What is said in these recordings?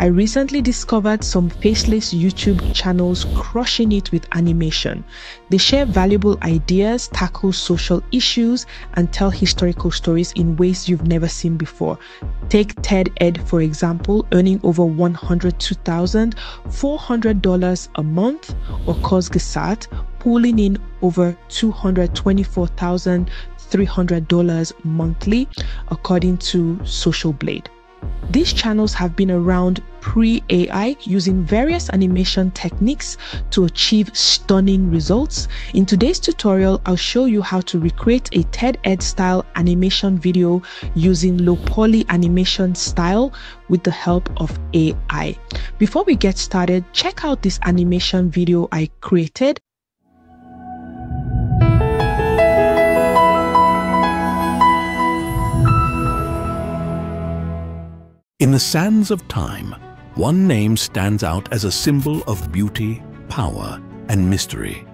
I recently discovered some faceless YouTube channels crushing it with animation. They share valuable ideas, tackle social issues, and tell historical stories in ways you've never seen before. Take TED Ed, for example, earning over $102,400 a month, or Kurzgesagt, pulling in over $224,300 monthly, according to Social Blade. These channels have been around pre AI using various animation techniques to achieve stunning results. In today's tutorial, I'll show you how to recreate a TED Ed style animation video using low poly animation style with the help of AI. Before we get started, check out this animation video I created In the sands of time, one name stands out as a symbol of beauty, power, and mystery,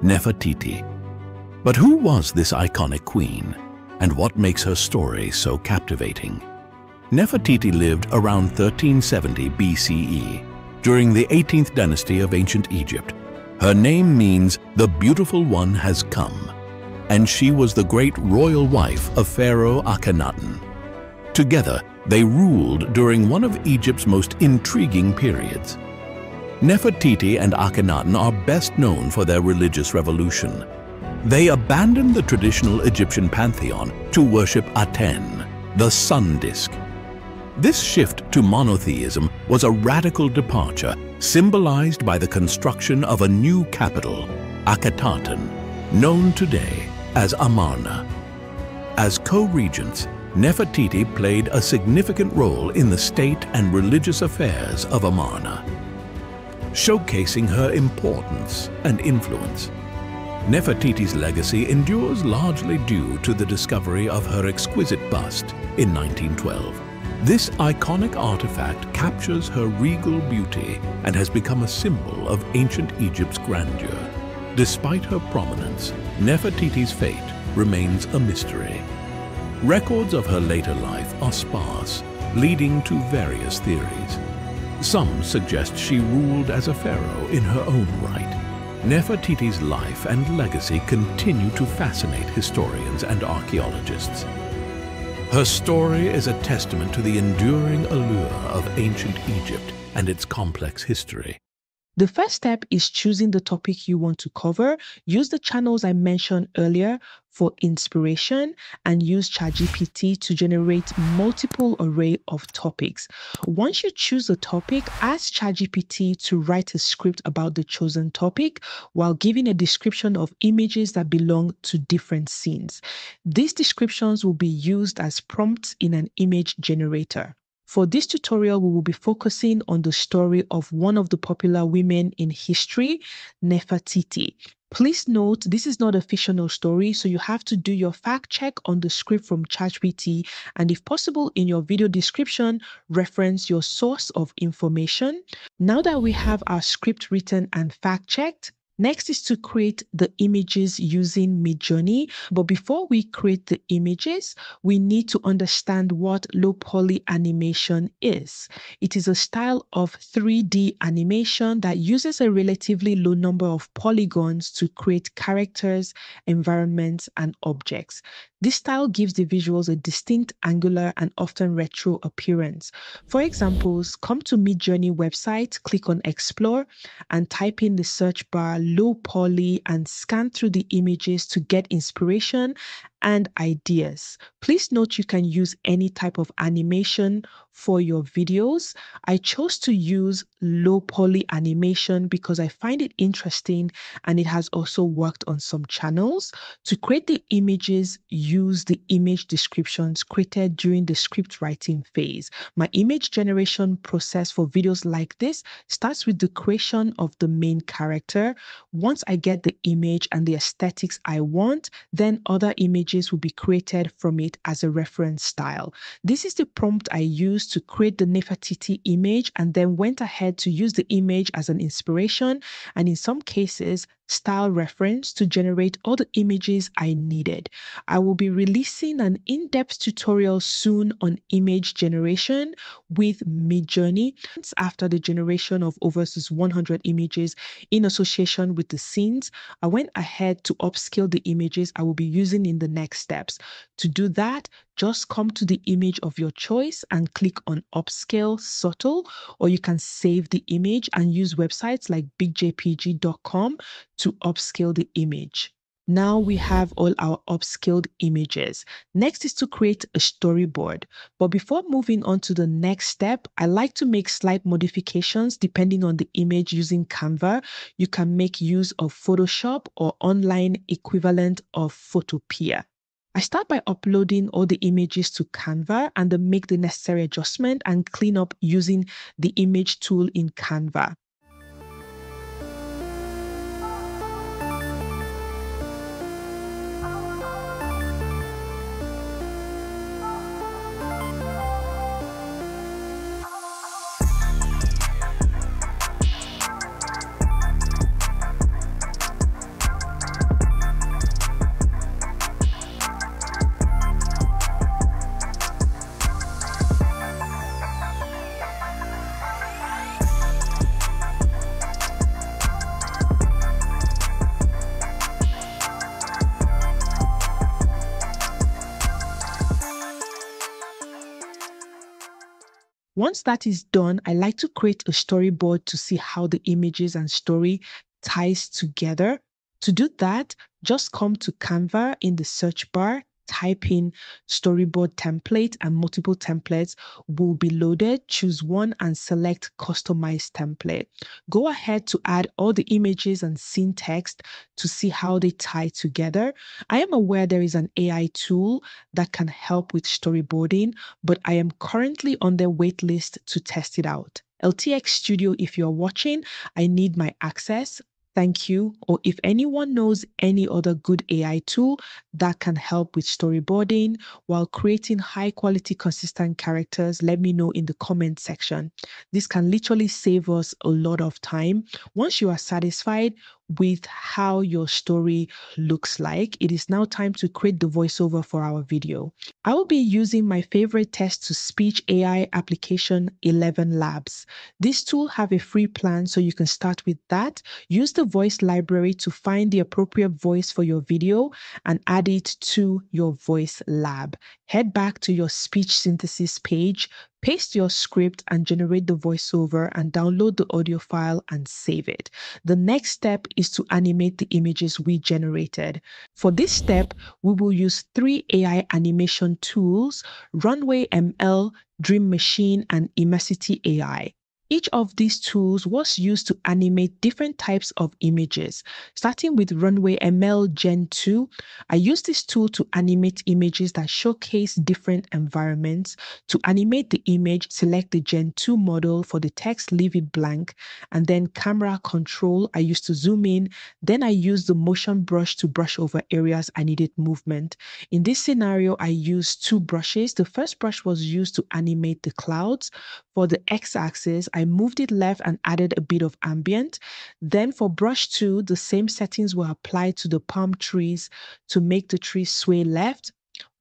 Nefertiti. But who was this iconic queen, and what makes her story so captivating? Nefertiti lived around 1370 BCE, during the 18th dynasty of ancient Egypt. Her name means the beautiful one has come, and she was the great royal wife of Pharaoh Akhenaten. Together, they ruled during one of Egypt's most intriguing periods. Nefertiti and Akhenaten are best known for their religious revolution. They abandoned the traditional Egyptian pantheon to worship Aten, the sun disk. This shift to monotheism was a radical departure symbolized by the construction of a new capital, Akhetaten, known today as Amarna. As co-regents, Nefertiti played a significant role in the state and religious affairs of Amarna, showcasing her importance and influence. Nefertiti's legacy endures largely due to the discovery of her exquisite bust in 1912. This iconic artifact captures her regal beauty and has become a symbol of ancient Egypt's grandeur. Despite her prominence, Nefertiti's fate remains a mystery. Records of her later life are sparse, leading to various theories. Some suggest she ruled as a pharaoh in her own right. Nefertiti's life and legacy continue to fascinate historians and archaeologists. Her story is a testament to the enduring allure of ancient Egypt and its complex history. The first step is choosing the topic you want to cover. Use the channels I mentioned earlier for inspiration and use ChatGPT to generate multiple array of topics. Once you choose a topic, ask ChatGPT to write a script about the chosen topic while giving a description of images that belong to different scenes. These descriptions will be used as prompts in an image generator. For this tutorial, we will be focusing on the story of one of the popular women in history, Nefertiti. Please note, this is not a fictional story, so you have to do your fact check on the script from ChatGPT, and if possible, in your video description, reference your source of information. Now that we have our script written and fact checked, Next is to create the images using Midjourney. But before we create the images, we need to understand what low poly animation is. It is a style of 3D animation that uses a relatively low number of polygons to create characters, environments, and objects. This style gives the visuals a distinct angular and often retro appearance. For examples, come to Midjourney website, click on Explore, and type in the search bar low poly and scan through the images to get inspiration and ideas. Please note you can use any type of animation for your videos. I chose to use low poly animation because I find it interesting and it has also worked on some channels. To create the images, use the image descriptions created during the script writing phase. My image generation process for videos like this starts with the creation of the main character. Once I get the image and the aesthetics I want, then other images images will be created from it as a reference style. This is the prompt I used to create the Nefertiti image and then went ahead to use the image as an inspiration and in some cases style reference to generate all the images I needed. I will be releasing an in-depth tutorial soon on image generation with Midjourney after the generation of over 100 images in association with the scenes. I went ahead to upscale the images I will be using in the next steps. To do that, just come to the image of your choice and click on upscale subtle or you can save the image and use websites like bigjpg.com to upscale the image. Now we have all our upscaled images. Next is to create a storyboard. But before moving on to the next step, I like to make slight modifications depending on the image using Canva. You can make use of Photoshop or online equivalent of Photopea. I start by uploading all the images to Canva and then make the necessary adjustment and clean up using the image tool in Canva. Once that is done, I like to create a storyboard to see how the images and story ties together. To do that, just come to Canva in the search bar, type in storyboard template and multiple templates will be loaded. Choose one and select customize template. Go ahead to add all the images and scene text to see how they tie together. I am aware there is an AI tool that can help with storyboarding, but I am currently on their wait list to test it out. LTX Studio, if you're watching, I need my access thank you, or if anyone knows any other good AI tool that can help with storyboarding while creating high quality, consistent characters, let me know in the comment section. This can literally save us a lot of time. Once you are satisfied, with how your story looks like, it is now time to create the voiceover for our video. I will be using my favorite text to speech AI application ElevenLabs. This tool have a free plan so you can start with that. Use the voice library to find the appropriate voice for your video and add it to your voice lab. Head back to your speech synthesis page, Paste your script and generate the voiceover and download the audio file and save it. The next step is to animate the images we generated. For this step, we will use three AI animation tools, Runway ML, Dream Machine, and Immersity AI. Each of these tools was used to animate different types of images. Starting with Runway ML Gen 2, I used this tool to animate images that showcase different environments. To animate the image, select the Gen 2 model for the text, leave it blank, and then camera control, I used to zoom in. Then I used the motion brush to brush over areas I needed movement. In this scenario, I used two brushes. The first brush was used to animate the clouds. For the x-axis, I moved it left and added a bit of ambient. Then for brush two, the same settings were applied to the palm trees to make the trees sway left.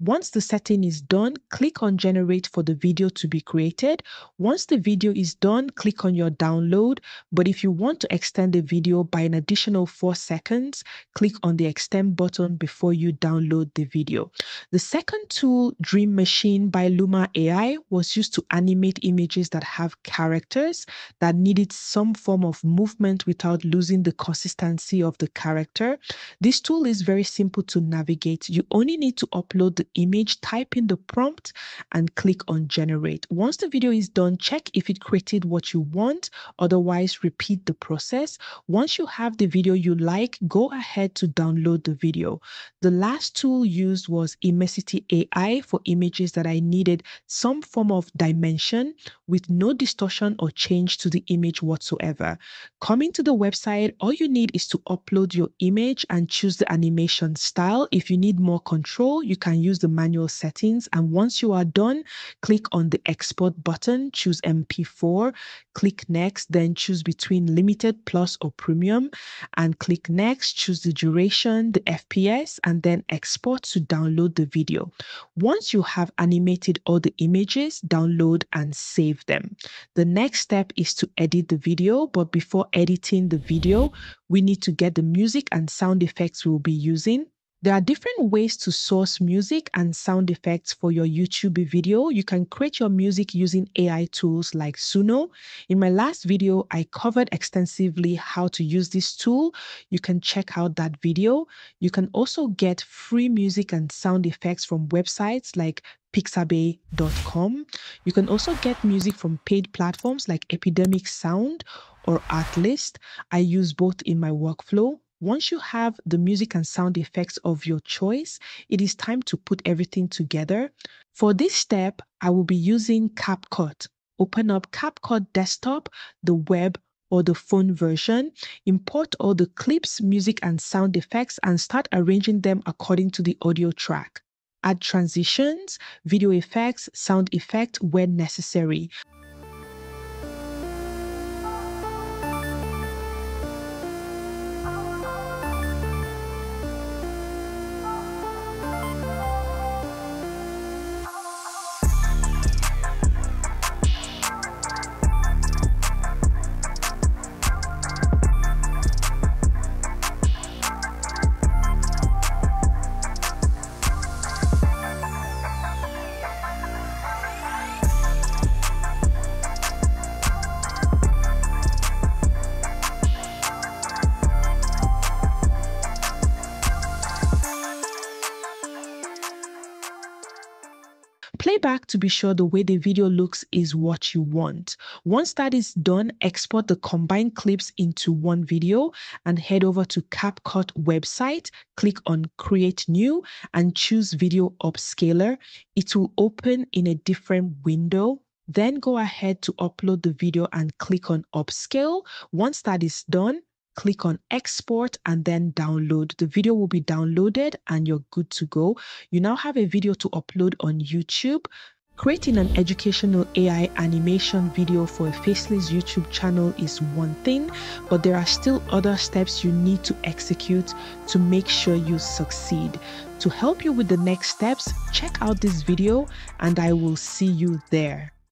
Once the setting is done, click on generate for the video to be created. Once the video is done, click on your download. But if you want to extend the video by an additional four seconds, click on the extend button before you download the video. The second tool, Dream Machine by Luma AI, was used to animate images that have characters that needed some form of movement without losing the consistency of the character. This tool is very simple to navigate. You only need to upload the image, type in the prompt and click on generate. Once the video is done, check if it created what you want. Otherwise, repeat the process. Once you have the video you like, go ahead to download the video. The last tool used was Immersity AI for images that I needed some form of dimension with no distortion or change to the image whatsoever. Coming to the website, all you need is to upload your image and choose the animation style. If you need more control, you can use choose the manual settings. And once you are done, click on the export button, choose MP4, click next, then choose between limited plus or premium and click next, choose the duration, the FPS, and then export to download the video. Once you have animated all the images, download and save them. The next step is to edit the video, but before editing the video, we need to get the music and sound effects we'll be using. There are different ways to source music and sound effects for your YouTube video. You can create your music using AI tools like Suno. In my last video, I covered extensively how to use this tool. You can check out that video. You can also get free music and sound effects from websites like pixabay.com. You can also get music from paid platforms like Epidemic Sound or Artlist. I use both in my workflow. Once you have the music and sound effects of your choice, it is time to put everything together. For this step, I will be using CapCut. Open up CapCut Desktop, the web or the phone version, import all the clips, music, and sound effects, and start arranging them according to the audio track. Add transitions, video effects, sound effect when necessary. Playback to be sure the way the video looks is what you want. Once that is done, export the combined clips into one video and head over to CapCut website, click on create new and choose video upscaler. It will open in a different window then go ahead to upload the video and click on upscale. Once that is done, click on export and then download. The video will be downloaded and you're good to go. You now have a video to upload on YouTube. Creating an educational AI animation video for a faceless YouTube channel is one thing, but there are still other steps you need to execute to make sure you succeed. To help you with the next steps, check out this video and I will see you there.